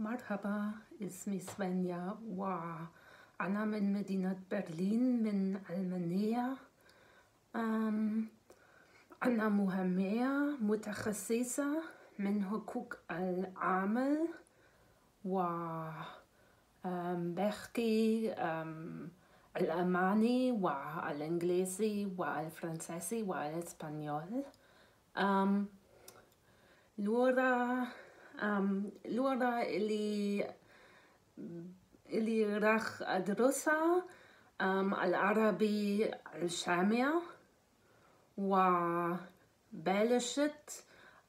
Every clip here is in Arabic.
مرحبا اسمي سفينيا وأنا من مدينة برلين من ألمانيا أنا مهمية متخصصة من حقوق العمل و بحكي الألماني والإنجليزي والفرنسيسي والإسبانيول لورا اللغة اللي اللي راح أدرسها العربي الشامية وبلشت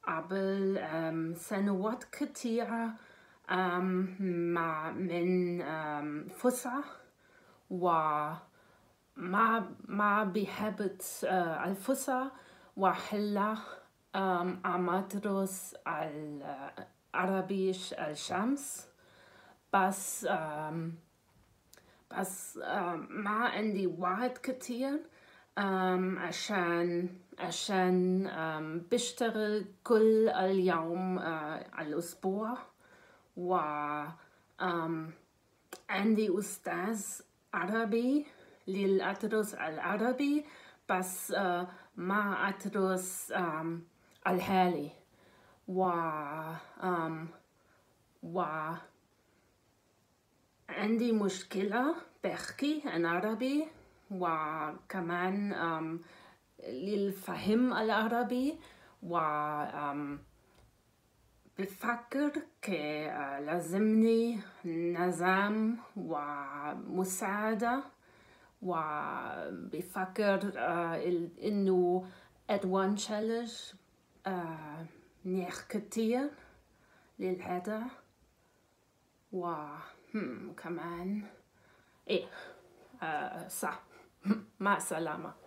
قبل سنوات كتيرة مع من فسحة وما ما بحبت الفسحة وحلا عم أدرس عربي الشمس بس بس ما عندي وقت كتير عشان عشان بشتغل كل اليوم الأسبوع و عندي أستاذ عربي للأدرس العربي بس ما أدرس الحالي و و عندي مشكلة بحكي عربي. وكمان للفهم العربي. و بفكر كي لازمني نظام ومساعدة وبفكر إنه أدوان challenge منيح كتير للهذا. وكمان إيه آه صح. مع السلامة.